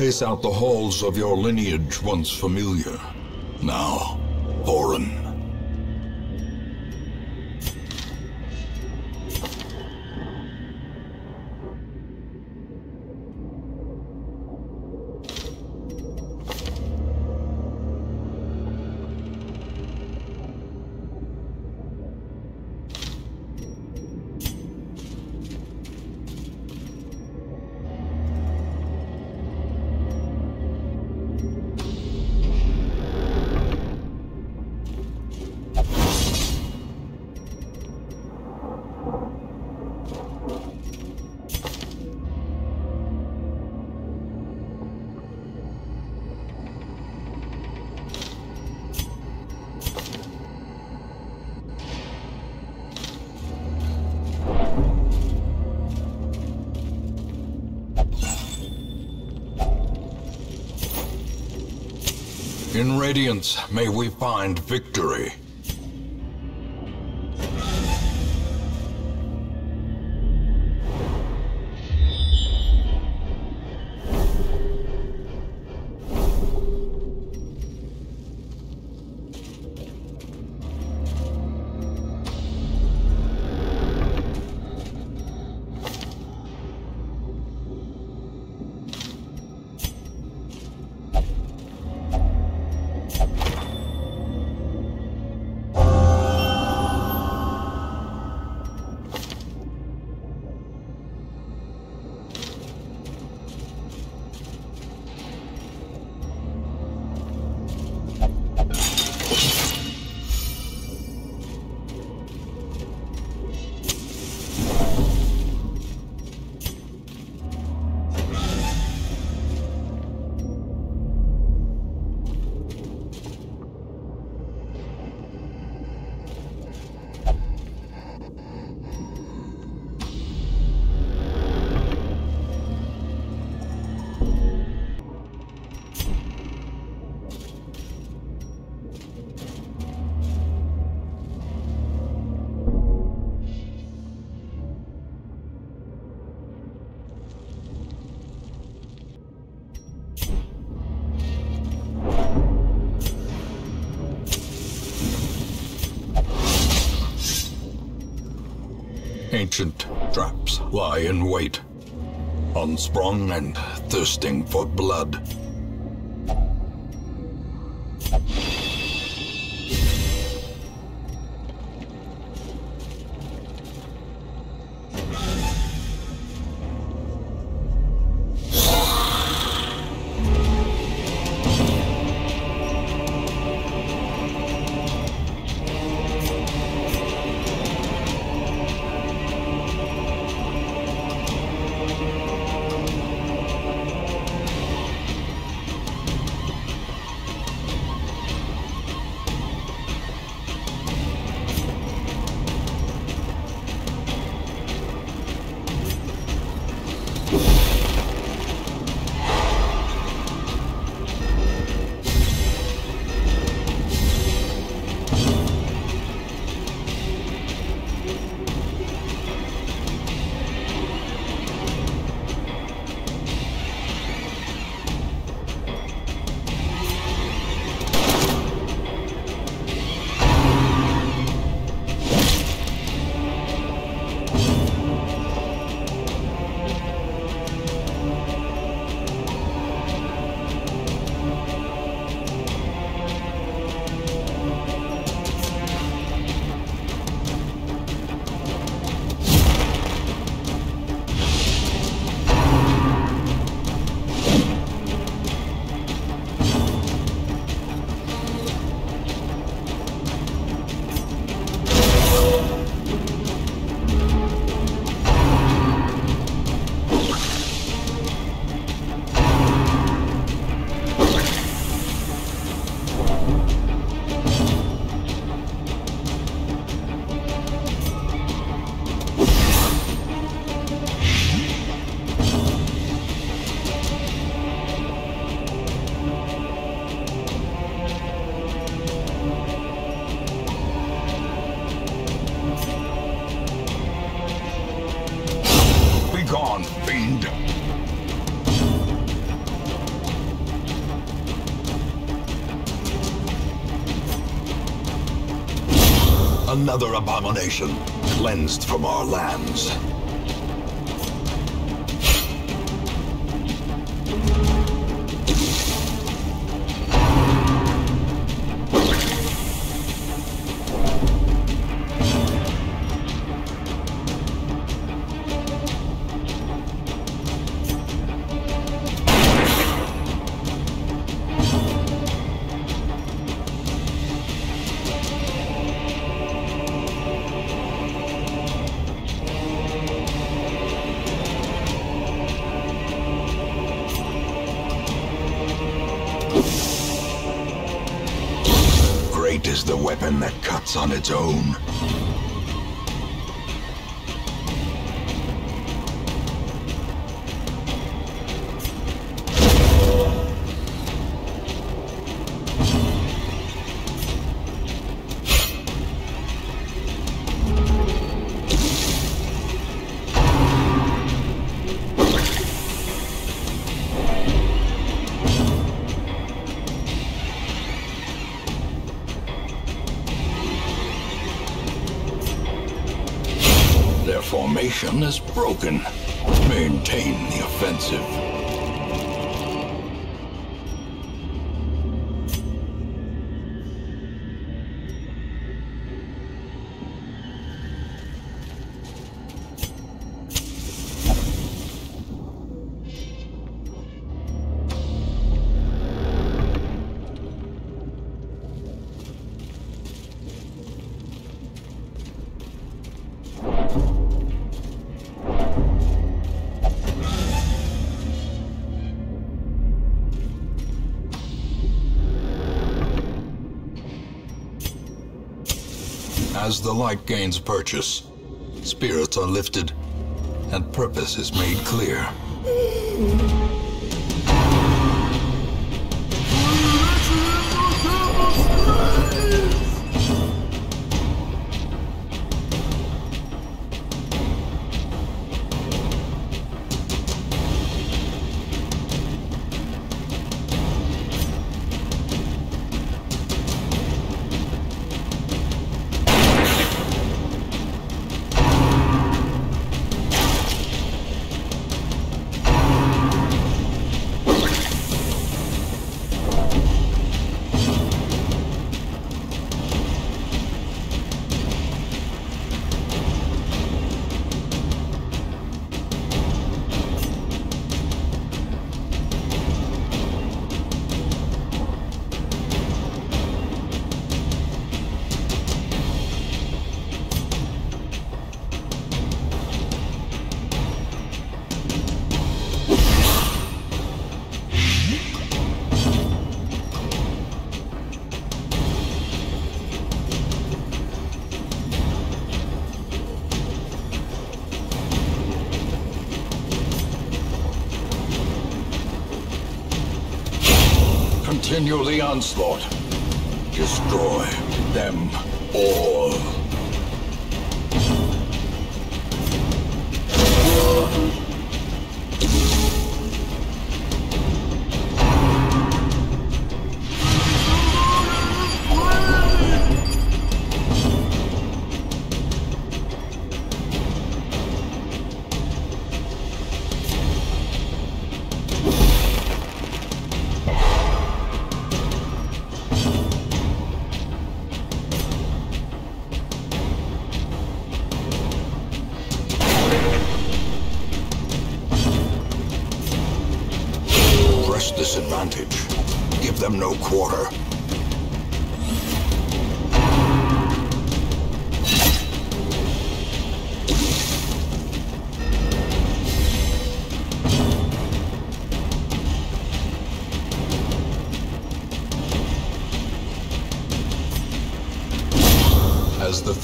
Pace out the halls of your lineage once familiar, now foreign. In Radiance, may we find victory. Ancient traps lie in wait, unsprung and thirsting for blood. Another abomination, cleansed from our lands. On its own. Is broken. Maintain the offensive. As the light gains purchase, spirits are lifted, and purpose is made clear. Continue the onslaught. Destroy them all.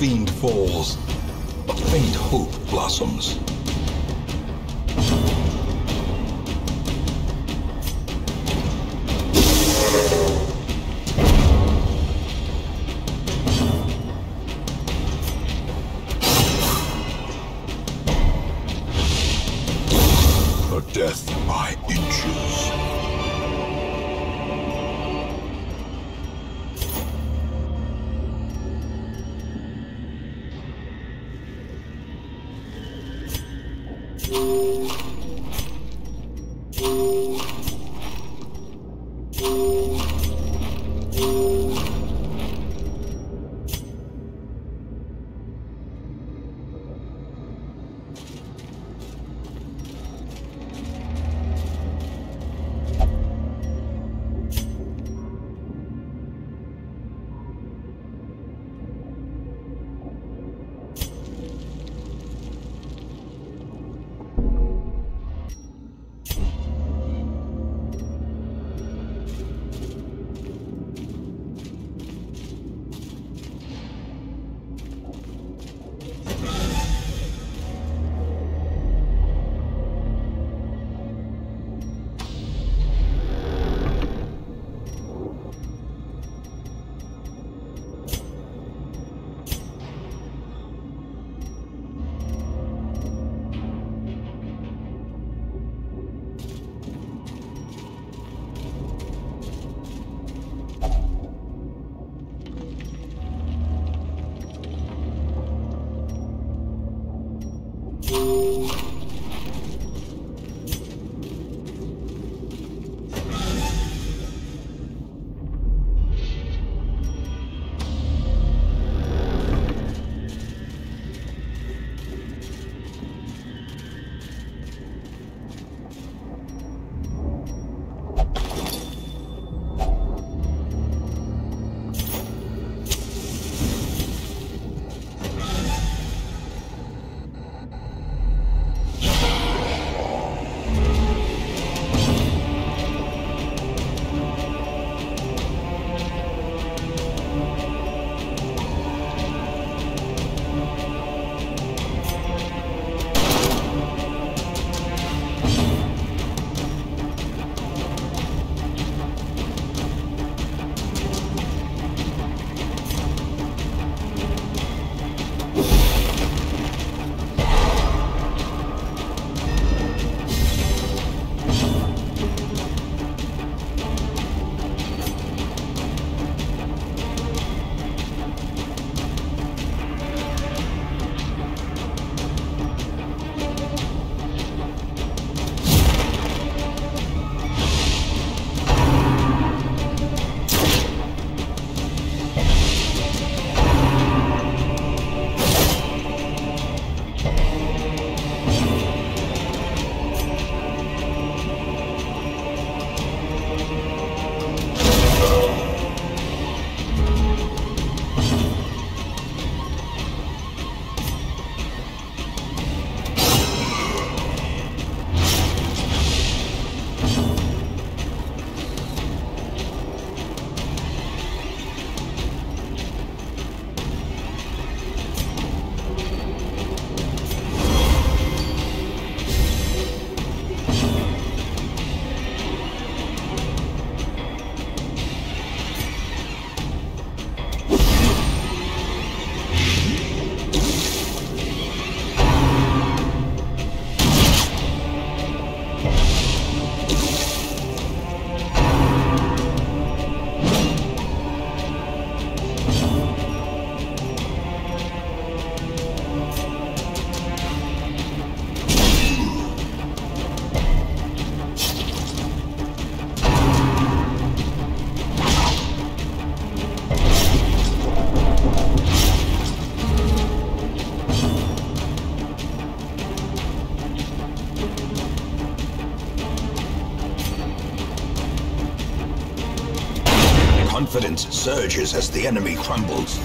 Fiend falls, a faint hope blossoms. you confidence surges as the enemy crumbles.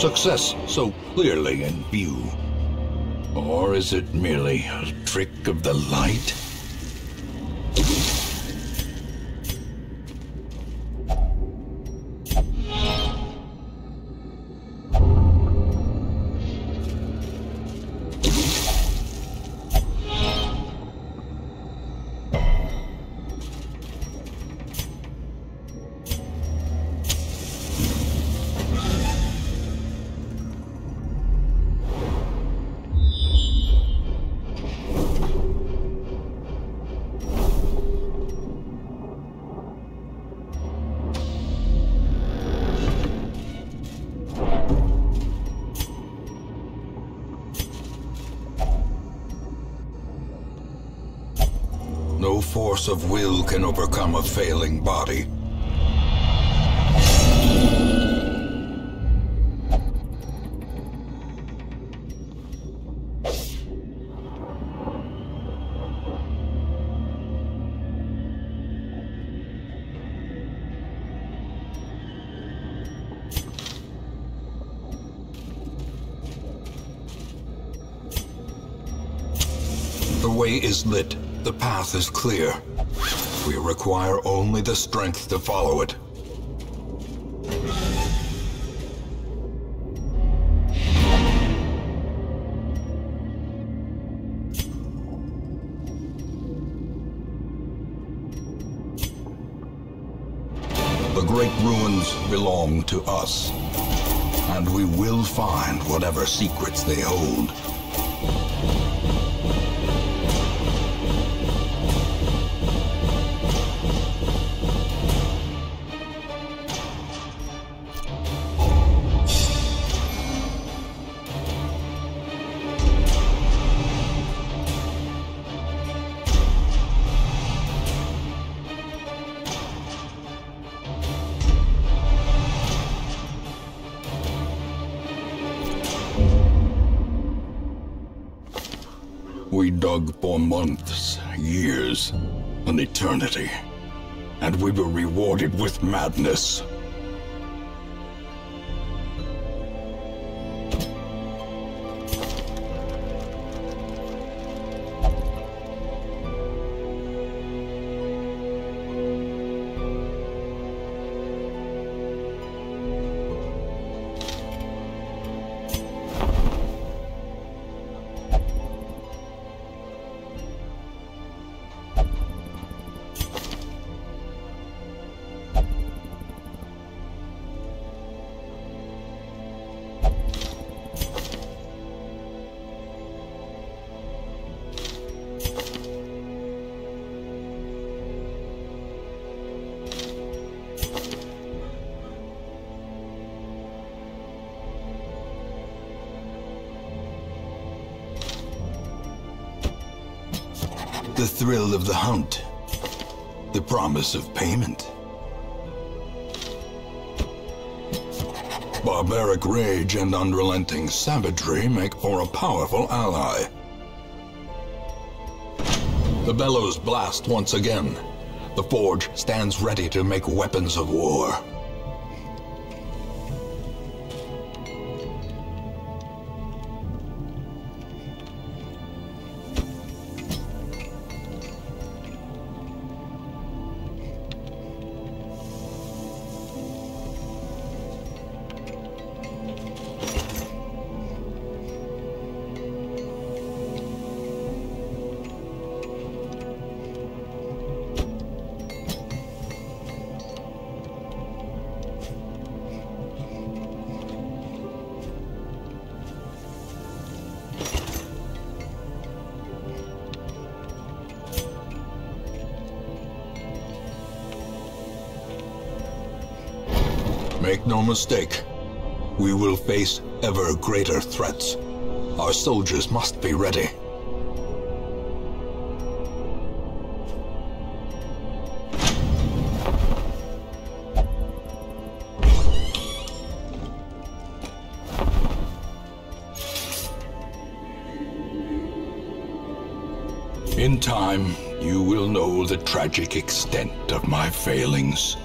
Success so clearly in view. Or is it merely a trick of the light? Force of will can overcome a failing body. The way is lit. The path is clear. We require only the strength to follow it. The great ruins belong to us, and we will find whatever secrets they hold. We dug for months, years, an eternity. And we were rewarded with madness. The thrill of the hunt. The promise of payment. barbaric rage and unrelenting savagery make for a powerful ally. The bellows blast once again. The forge stands ready to make weapons of war. Make no mistake, we will face ever greater threats. Our soldiers must be ready. In time, you will know the tragic extent of my failings.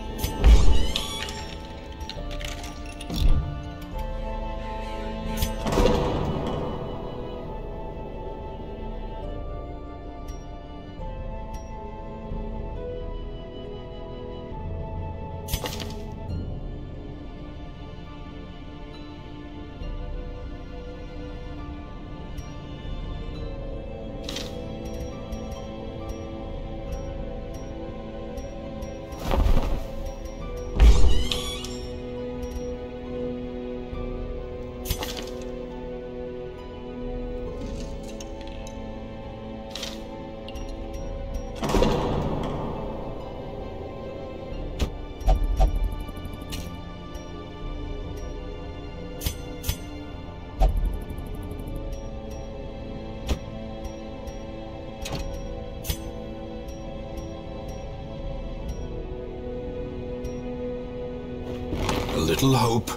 A little hope,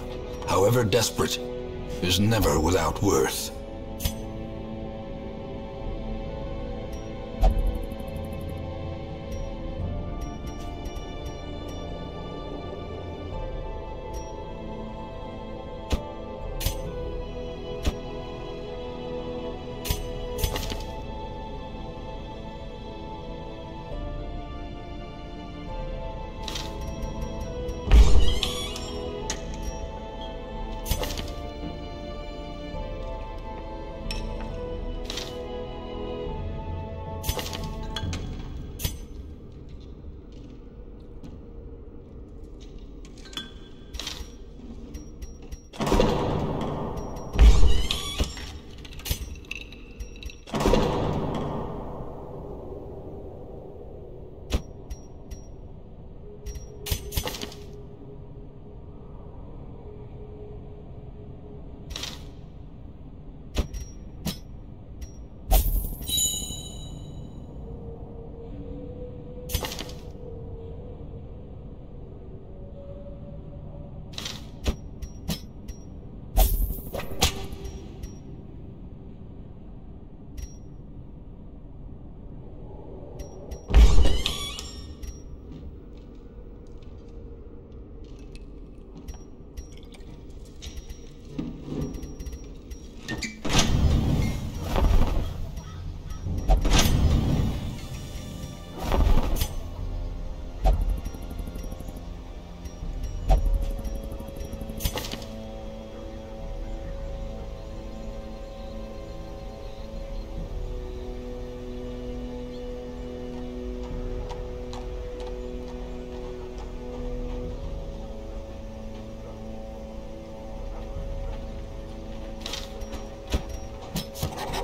however desperate, is never without worth.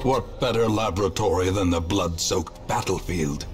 What better laboratory than the blood-soaked battlefield?